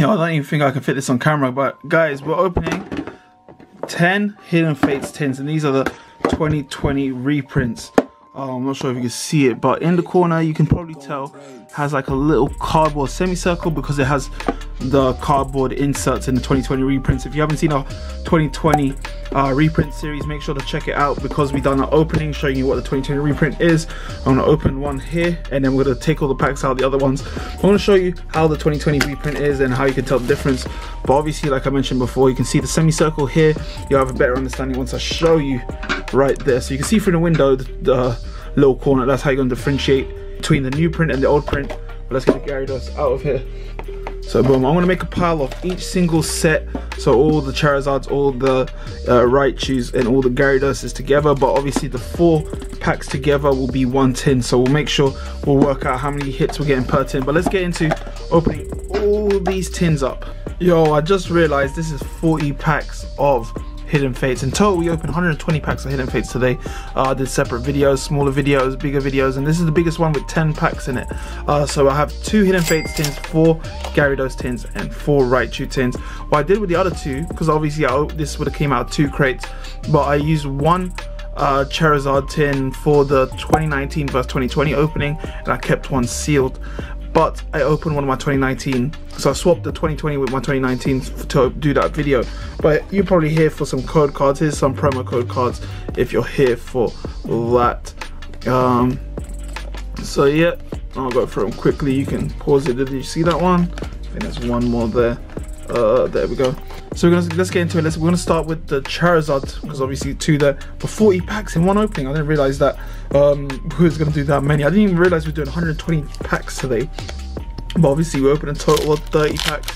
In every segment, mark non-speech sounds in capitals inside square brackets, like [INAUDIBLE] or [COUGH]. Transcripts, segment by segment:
Yo, I don't even think I can fit this on camera, but guys, we're opening 10 Hidden Fates tins, and these are the 2020 reprints. Oh, I'm not sure if you can see it, but in the corner, you can probably tell, has like a little cardboard semicircle because it has the cardboard inserts in the 2020 reprints. If you haven't seen our 2020 uh, reprint series, make sure to check it out because we've done an opening showing you what the 2020 reprint is. I'm gonna open one here and then we're gonna take all the packs out the other ones. I'm gonna show you how the 2020 reprint is and how you can tell the difference. But obviously, like I mentioned before, you can see the semicircle here. You'll have a better understanding once I show you right there. So you can see through the window, the, the little corner, that's how you're gonna differentiate between the new print and the old print. But let's get Gyarados out of here. So boom, I'm gonna make a pile of each single set. So all the Charizards, all the uh, Raichus, and all the Gyarados is together. But obviously the four packs together will be one tin. So we'll make sure we'll work out how many hits we're getting per tin. But let's get into opening all these tins up. Yo, I just realized this is 40 packs of Hidden Fates. In total, we opened 120 packs of Hidden Fates today. Uh, I did separate videos, smaller videos, bigger videos, and this is the biggest one with 10 packs in it. Uh, so I have two Hidden Fates tins, four Gyarados tins, and four Raichu tins. What I did with the other two, because obviously I, this would have came out of two crates, but I used one uh, Charizard tin for the 2019 vs 2020 opening, and I kept one sealed but I opened one of my 2019 so I swapped the 2020 with my 2019 to do that video. But you're probably here for some code cards. Here's some promo code cards if you're here for that. Um, so yeah I'll go through them quickly. You can pause it. Did you see that one? I think there's one more there. Uh, there we go so we're gonna let's get into it. Let's we're gonna start with the Charizard because obviously two there but 40 packs in one opening. I didn't realize that um who's gonna do that many. I didn't even realize we're doing 120 packs today. But obviously we opened a total of 30 packs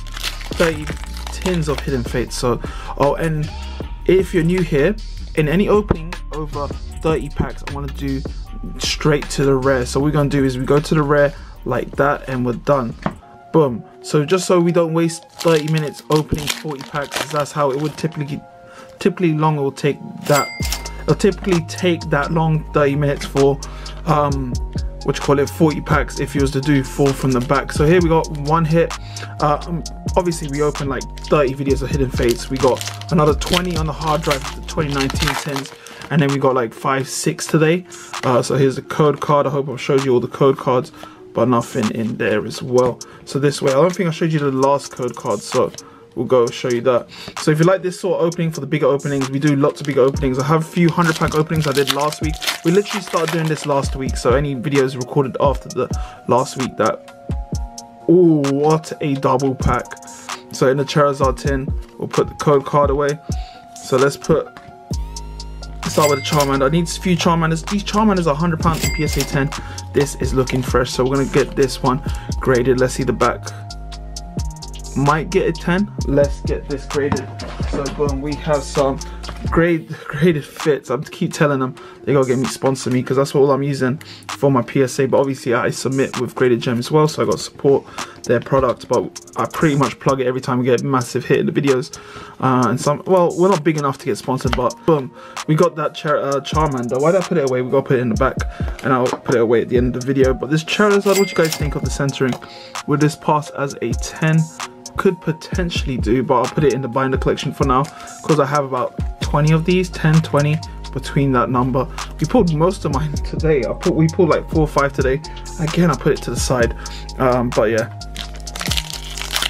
30 tins of hidden fates so oh and if you're new here in any opening over 30 packs I want to do straight to the rare. So what we're gonna do is we go to the rare like that and we're done boom. So just so we don't waste 30 minutes opening 40 packs that's how it would typically typically long it will take that it'll typically take that long 30 minutes for um what you call it 40 packs if you was to do four from the back. So here we got one hit. Uh, um, obviously we opened like 30 videos of hidden fates. We got another 20 on the hard drive the 2019 tins and then we got like five six today. Uh, so here's the code card. I hope i've showed you all the code cards but nothing in there as well. So this way, I don't think I showed you the last code card, so we'll go show you that. So if you like this sort of opening for the bigger openings, we do lots of bigger openings. I have a few hundred pack openings I did last week. We literally started doing this last week, so any videos recorded after the last week that, oh, what a double pack. So in the Charizard tin, we'll put the code card away. So let's put start with a Charmander. I need a few Charmanders. These Charmanders are 100 pounds in PSA 10. This is looking fresh, so we're gonna get this one graded. Let's see the back. Might get a 10. Let's get this graded. So boom, we have some great graded fits. I keep telling them they gotta get me sponsor me because that's all I'm using for my PSA. But obviously I submit with graded gem as well, so I got support their product. But I pretty much plug it every time we get a massive hit in the videos. Uh, and some, well, we're not big enough to get sponsored, but boom, we got that Char uh, Charmander. Why did I put it away? We gotta put it in the back, and I'll put it away at the end of the video. But this Charizard, what you guys think of the centering? Would this pass as a 10? Could potentially do, but I'll put it in the binder collection for now because I have about 20 of these 10 20 between that number. We pulled most of mine [LAUGHS] today. I put we pulled like four or five today. Again i put it to the side um, but yeah.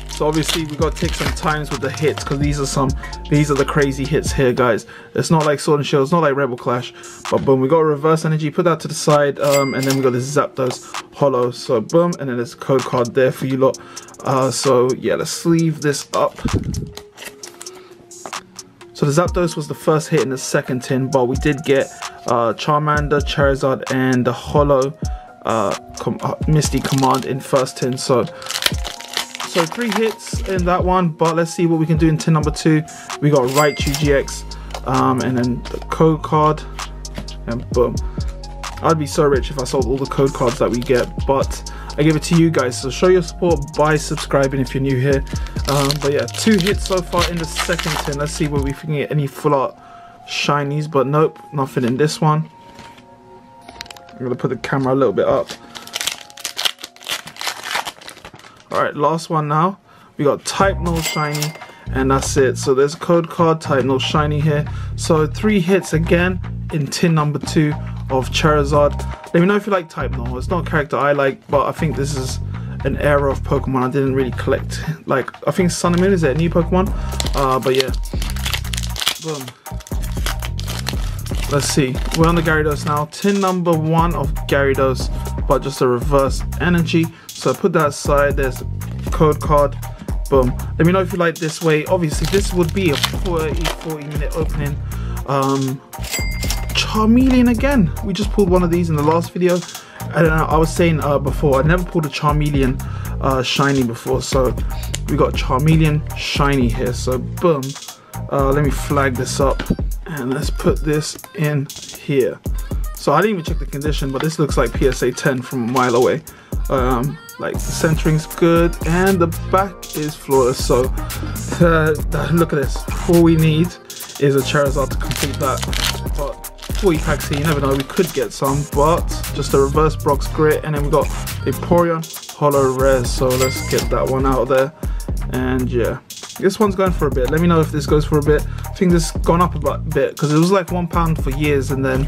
So obviously we got to take some times with the hits because these are some these are the crazy hits here guys. It's not like sword and shield it's not like rebel clash but boom we got reverse energy put that to the side um, and then we got this zapdos holo. So boom and then there's a code card there for you lot. Uh, so yeah let's sleeve this up so the Zapdos was the first hit in the second tin, but we did get uh, Charmander, Charizard, and the Holo uh, com uh, Misty Command in first tin. So, so three hits in that one, but let's see what we can do in tin number two. We got Raichu GX, um, and then the code card, and boom. I'd be so rich if I sold all the code cards that we get, but I give it to you guys. So show your support by subscribing if you're new here. Um, but yeah, two hits so far in the second tin. Let's see where we can get any full art shinies, but nope, nothing in this one. I'm gonna put the camera a little bit up. Alright, last one now. We got Type Null Shiny, and that's it. So there's code card, Type Null Shiny here. So three hits again in tin number two of Charizard. Let me know if you like Type Null. It's not a character I like, but I think this is an era of Pokemon I didn't really collect. Like, I think Sun and Moon is a new Pokemon? Uh, but yeah. Boom. Let's see. We're on the Gyarados now. Tin number one of Gyarados, but just a reverse energy. So put that aside. There's the code card. Boom. Let me know if you like this way. Obviously, this would be a 40, 40 minute opening. Um, Charmeleon again. We just pulled one of these in the last video. And I was saying uh, before, I never pulled a Charmeleon uh, shiny before. So we got Charmeleon shiny here. So boom. Uh, let me flag this up and let's put this in here. So I didn't even check the condition, but this looks like PSA 10 from a mile away. Um, like the centering's good and the back is flawless. So uh, look at this. All we need is a Charizard to complete that. But 40 packs here, you never know, we could get some, but just a reverse Brock's Grit, and then we got a Porion Holo Rare, so let's get that one out there. And yeah, this one's going for a bit. Let me know if this goes for a bit. I think this gone up a bit because it was like one pound for years and then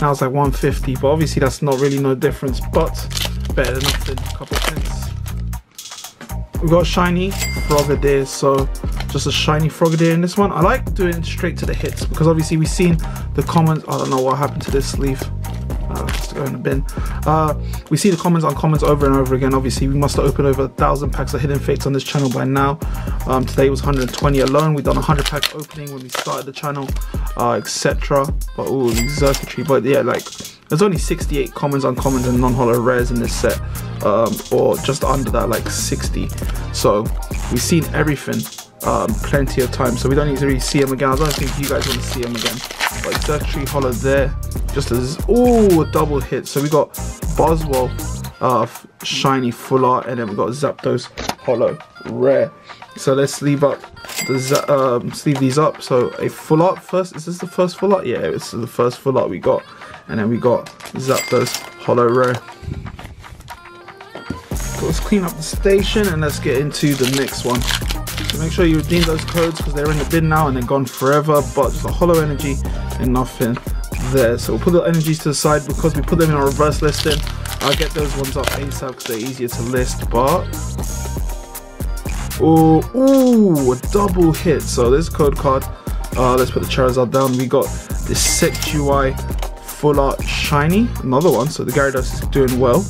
now it's like 150. But obviously that's not really no difference, but better than nothing. A couple of pence. We've got shiny Frogadier, so just a shiny Frogadier in this one. I like doing straight to the hits because obviously we've seen the comments. I don't know what happened to this sleeve uh, just go in the bin. Uh, we see the comments on comments over and over again. Obviously, we must have opened over a thousand packs of hidden fates on this channel by now. Um, today was 120 alone. We've done 100 pack opening when we started the channel, uh, etc. But oh, circuitry. But yeah, like there's only 68 commons, uncommons, and non-holo rares in this set, um, or just under that, like 60. So we've seen everything um, plenty of time, so we don't need to really see them again. I don't think you guys want to see them again. But circuitry Holo there, just as oh, a double hit. So we got Buzzwole, uh, shiny full art, and then we got Zapdos Holo rare. So let's leave up the um, leave these up. So a full art first. Is this the first full art? Yeah, it's the first full art we got, and then we got Zapdos Holo rare. So let's clean up the station and let's get into the next one. So make sure you redeem those codes because they're in the bin now and they're gone forever. But just a holo energy and nothing there. So we'll put the energies to the side because we put them in a reverse listing. I'll get those ones up ASAP because they're easier to list. But oh, ooh, a double hit. So this code card. Uh, let's put the Charizard down. We got the UI Full Art Shiny, another one. So the Gyarados is doing well.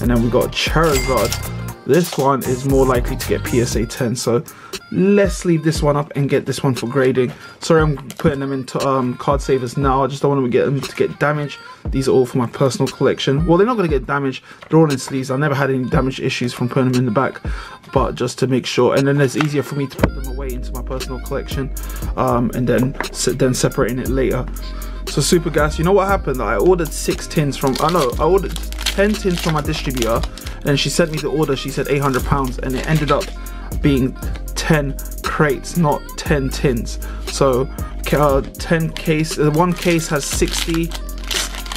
And then we got Charizard this one is more likely to get PSA 10, so let's leave this one up and get this one for grading. Sorry I'm putting them into um, card savers now, I just don't want to get them to get damaged. These are all for my personal collection. Well, they're not going to get damaged, they're all in sleeves. I never had any damage issues from putting them in the back, but just to make sure. And then it's easier for me to put them away into my personal collection um, and then, then separating it later. So super gas, you know what happened? I ordered six tins from, I know, I ordered 10 tins from my distributor and she sent me the order, she said 800 pounds and it ended up being 10 crates, not 10 tins. So uh, 10 case, uh, one case has 60,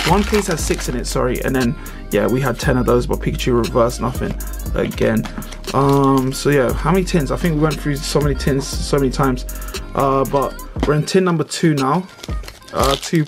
one case has six in it, sorry, and then yeah, we had 10 of those, but Pikachu reverse nothing again. Um, so yeah, how many tins? I think we went through so many tins so many times, uh, but we're in tin number two now. Uh, two,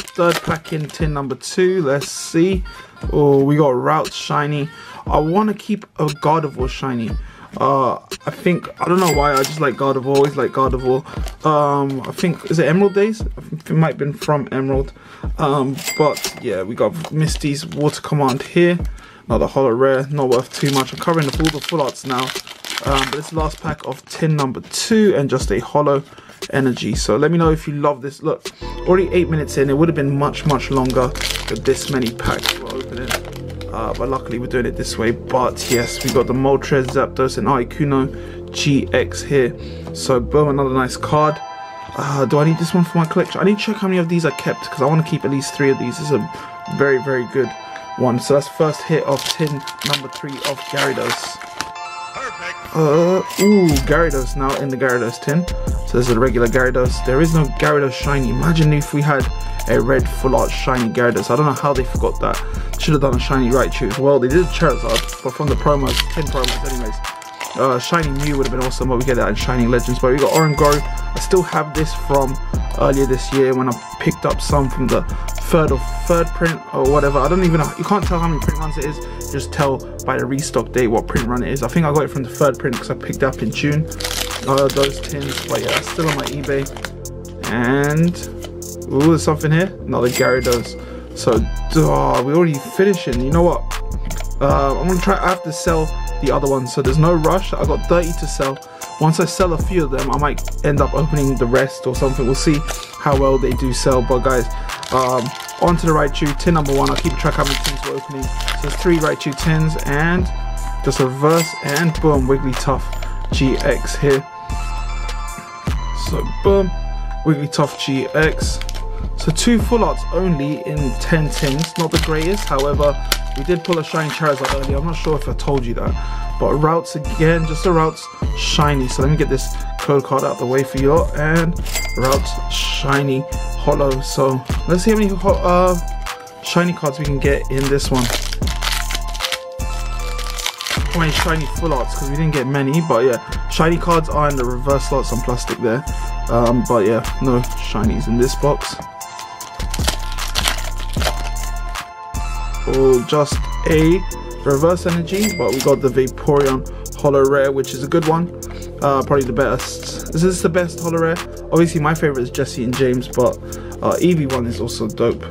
third pack in tin number two. Let's see. Oh, we got Rowlet shiny. I want to keep a Gardevoir shiny. Uh, I think I don't know why I just like Gardevoir. Always like Gardevoir. Um, I think is it Emerald Days? it might have been from Emerald. Um, but yeah, we got Misty's Water Command here. Another Holo rare, not worth too much. I'm covering the, all the full arts now. Um, but this last pack of tin number two and just a energy. So let me know if you love this. Look, already eight minutes in. It would have been much, much longer with this many packs we're opening. Uh, but luckily we're doing it this way. But yes, we got the Moltres, Zapdos, and Articuno GX here. So boom, another nice card. Uh, do I need this one for my collection? I need to check how many of these I kept because I want to keep at least three of these. This is a very, very good one. So that's first hit of tin number three of Gyarados. Uh, ooh, Gyarados now in the Gyarados tin. So this is a regular Gyarados. There is no Gyarados shiny. Imagine if we had a red full art shiny Gyarados. I don't know how they forgot that. Should have done a shiny Raichu. Well, they did Charizard, but from the promos, 10 promos anyways. Uh, Shiny Mew would have been awesome, but we get that in Shiny Legends. But we got Oranguru. I still have this from earlier this year when I picked up some from the third or third print or whatever. I don't even know. You can't tell how many print runs it is. just tell by the restock date what print run it is. I think I got it from the third print because I picked up in June. Uh, those tins, but yeah, still on my eBay. And ooh, there's something here. Another Gyarados. So, oh, we already finishing. You know what? Uh, I'm gonna try. I have to sell the other one, so there's no rush. I got 30 to sell. Once I sell a few of them, I might end up opening the rest or something. We'll see how well they do sell. But guys, um, on to the Raichu, tin number one. I'll keep track how many tins we're opening. So three Raichu tins and just a reverse and boom, Wigglytuff GX here. So boom, Wigglytuff GX. So two full arts only in 10 tins, not the greatest. However, we did pull a shiny Charizard earlier. I'm not sure if I told you that. But Rowlets again, just the Rowlets shiny. So let me get this code card out the way for you and Rowlets shiny holo. So let's see how many uh, shiny cards we can get in this one. How many shiny full arts because we didn't get many, but yeah, shiny cards are in the reverse slots on plastic there. Um, but yeah, no shinies in this box. Oh, just a reverse energy, but we got the Vaporeon Holo Rare, which is a good one. Uh, probably the best. Is this the best Holo Rare? Obviously, my favorite is Jesse and James, but uh, Eevee one is also dope.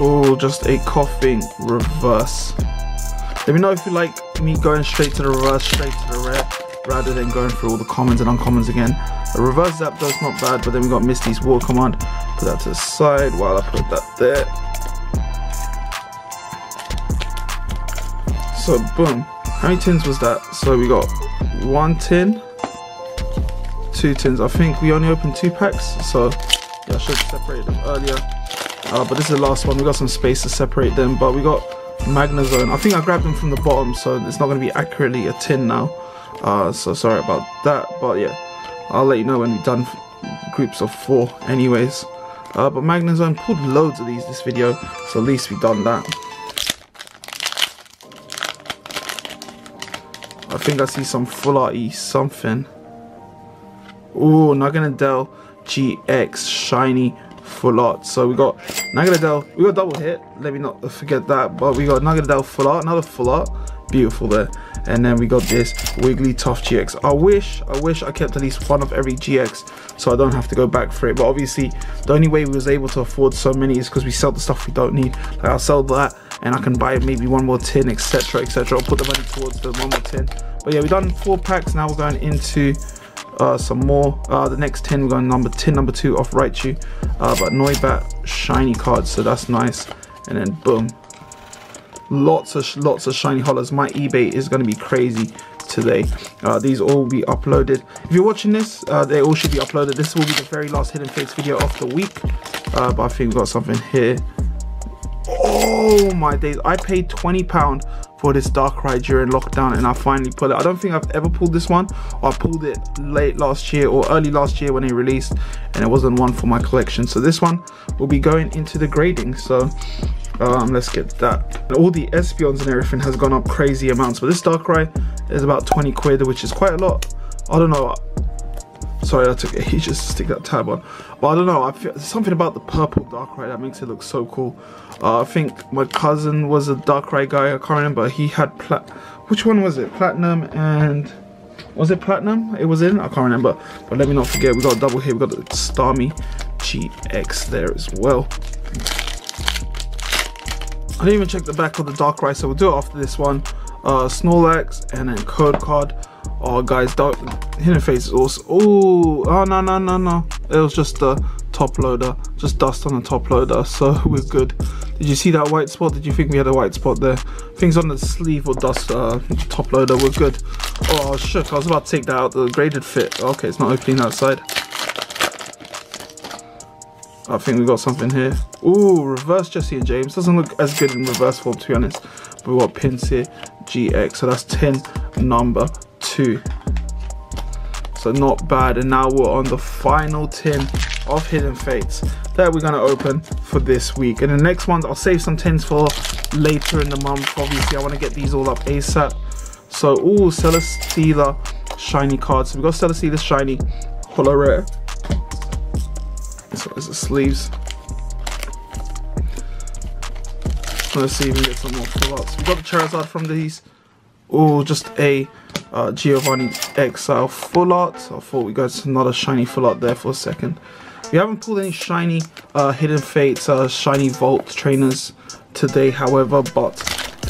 Oh, just a Koffing reverse. Let me know if you like me going straight to the reverse, straight to the rare, rather than going through all the commons and uncommons again. A reverse Zapdos not bad, but then we got Misty's War Command. Put that to the side while I put that there. So boom. How many tins was that? So we got one tin, two tins. I think we only opened two packs, so yeah, I should have separated them earlier. Uh, but this is the last one. We got some space to separate them, but we got Magnezone. I think I grabbed them from the bottom, so it's not going to be accurately a tin now. Uh, so sorry about that, but yeah, I'll let you know when we've done groups of four anyways. Uh, but Magnezone pulled loads of these this video, so at least we've done that. I think I see some full arty something. Ooh, Naganadel GX shiny full art. So we got Naganadel, we got double hit, let me not forget that. But we got Naganadel full art, another full art, beautiful there. And then we got this Wiggly Wigglytuff GX. I wish, I wish I kept at least one of every GX so I don't have to go back for it. But obviously, the only way we was able to afford so many is because we sell the stuff we don't need. Like I'll sell that and I can buy maybe one more tin, etc, etc. I'll put the money towards the one more tin. But yeah, we've done four packs. Now we're going into uh, some more. Uh, the next 10, we're going number 10, number 2 off Raichu. Uh, but Noibat shiny cards, so that's nice. And then boom. Lots of lots of shiny holos. My eBay is going to be crazy today. Uh, these all be uploaded. If you're watching this, uh, they all should be uploaded. This will be the very last Hidden Fates video of the week. Uh, but I think we've got something here. Oh my days. I paid £20 for this Darkrai during lockdown and I finally pulled it. I don't think I've ever pulled this one. I pulled it late last year or early last year when it released and it wasn't one for my collection. So this one will be going into the grading. So um, let's get that. All the Espeons and everything has gone up crazy amounts, but this Dark Darkrai is about 20 quid, which is quite a lot. I don't know. Sorry, I took ages to stick that tab on. But I don't know, I feel something about the purple dark Darkrai that makes it look so cool. Uh, I think my cousin was a dark Darkrai guy, I can't remember. He had plat. Which one was it? Platinum and. Was it Platinum? It was in? I can't remember. But let me not forget, we got a double here. We got the Starmie GX there as well. I didn't even check the back of the dark Darkrai, so we'll do it after this one. Uh, Snorlax and then code card. Oh, guys, dark, Hidden Fates is also. Ooh, oh, no, no, no, no. It was just the top loader, just dust on the top loader, [LAUGHS] so we're good. Did you see that white spot? Did you think we had a white spot there? Things on the sleeve or dust uh, top loader, we're good. Oh, shook. I was about to take that out, the graded fit. Okay, it's not opening that side. I think we got something here. Ooh, reverse Jesse and James. Doesn't look as good in reverse form, to be honest. But we got Pinsir, GX. So that's 10 number two. So not bad. And now we're on the final tin of Hidden Fates that we're gonna open for this week. And the next ones, I'll save some tins for later in the month. Obviously, I wanna get these all up ASAP. So, ooh, Celesteela shiny cards. So we got Celesteela shiny, holo rare. So is the sleeves. Let's see if we can get some more full arts. We got the Charizard from these. Oh, just a uh, Giovanni Exile full art. I thought we got another shiny full art there for a second. We haven't pulled any shiny uh, Hidden Fates, uh, shiny Vault trainers today, however, but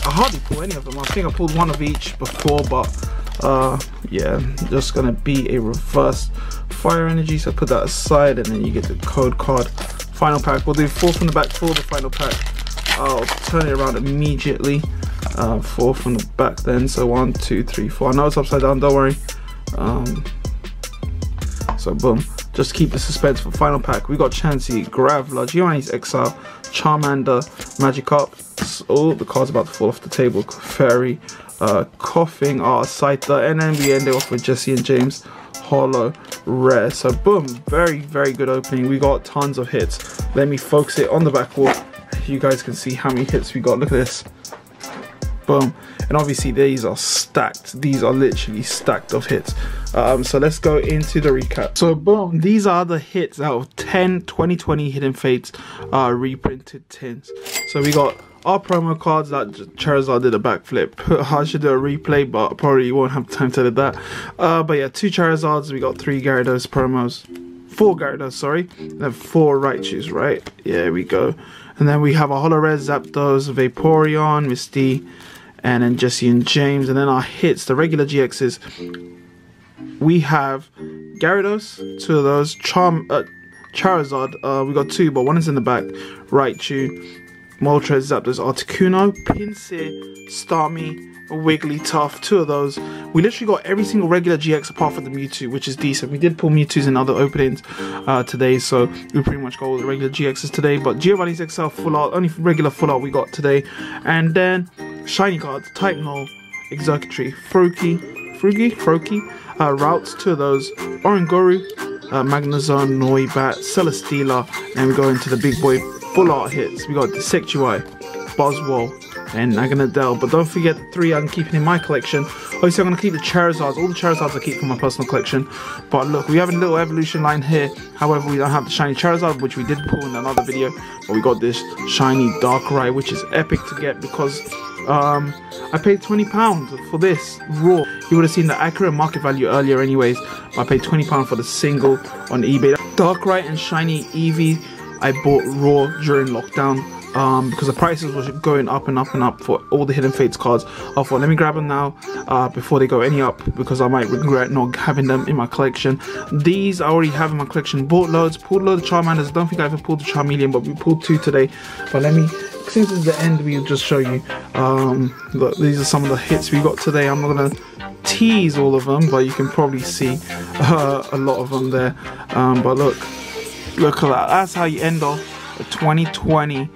I hardly pull any of them. I think I pulled one of each before, but uh, yeah, just gonna be a reverse fire energy. So put that aside, and then you get the code card. Final pack. We'll do four from the back for the final pack. I'll turn it around immediately. Uh, four from the back then. So one, two, three, four. I know it's upside down. Don't worry. Um, so boom. Just keep the suspense for final pack. We got Chansey, Graveler, Giovanni's Exile, Charmander, Magikarp. Oh, the card's about to fall off the table. Fairy, uh, Koffing, our Scyther, and then we end it off with Jesse and James holo rare so boom very very good opening we got tons of hits let me focus it on the back wall you guys can see how many hits we got look at this boom and obviously these are stacked these are literally stacked of hits um, so let's go into the recap so boom these are the hits out of 10 2020 hidden fates uh, reprinted tins so we got our promo cards that Charizard did a backflip. [LAUGHS] I should do a replay, but probably won't have time to do that. Uh, but yeah, two Charizards. We got three Gyarados promos. Four Gyarados, sorry. And four Raichus, right? Yeah, we go. And then we have a Holo Red, Zapdos, Vaporeon, Misty, and then Jesse and James. And then our hits, the regular GXs. We have Gyarados, two of those. Charm, uh, Charizard, uh, we got two, but one is in the back. Raichu, Moltres, Zapdos, Articuno, Pinsir, Starmie, Wigglytuff, two of those. We literally got every single regular GX apart from the Mewtwo, which is decent. We did pull Mewtwo's in other openings uh, today, so we pretty much got all the regular GXs today. But Giovanni's Exile full art, only regular full art we got today. And then shiny cards, Type Null, Executory, Froakie, Frugi, Froakie, uh, Rowlets, to those, Oranguru, uh, Magnezone, Noibat, Celesteela, and we go into the big boy full art hits. We got Decidueye, Buzzwole, and Naganadel. But don't forget the three I'm keeping in my collection. Obviously, I'm going to keep the Charizards. All the Charizards I keep for my personal collection. But look, we have a little evolution line here. However, we don't have the shiny Charizard, which we did pull in another video. But we got this shiny Darkrai, which is epic to get because um, I paid 20 pounds for this raw. You would have seen the accurate market value earlier anyways. I paid 20 pounds for the single on eBay. Darkrai and shiny Eevee I bought Raw during lockdown um, because the prices were going up and up and up for all the Hidden Fates cards. I thought, let me grab them now uh, before they go any up because I might regret not having them in my collection. These I already have in my collection. Bought loads, pulled loads of Charmanders. don't think I ever pulled the Charmeleon, but we pulled two today. But let me, since it's the end, we'll just show you. Um, look, these are some of the hits we got today. I'm not gonna tease all of them, but you can probably see uh, a lot of them there. Um, but look. Look at that. That's how you end off 2020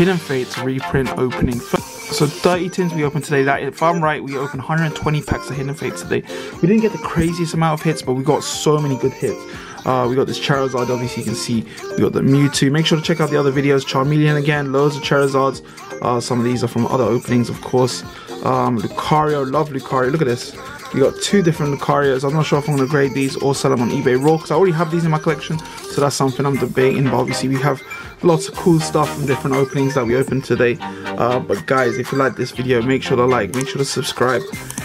Hidden Fates reprint opening. So 30 tins we opened today. That if I'm right, we opened 120 packs of Hidden Fates today. We didn't get the craziest amount of hits, but we got so many good hits. Uh, we got this Charizard, obviously you can see. We got the Mewtwo. Make sure to check out the other videos. Charmeleon again, loads of Charizards. Uh, some of these are from other openings, of course. Um, Lucario, love Lucario. Look at this. You got two different Lucarios. I'm not sure if I'm going to grade these or sell them on eBay raw because I already have these in my collection. So that's something I'm debating. But obviously we have lots of cool stuff from different openings that we opened today. Uh, but guys, if you like this video, make sure to like, make sure to subscribe.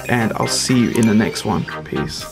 And I'll see you in the next one. Peace.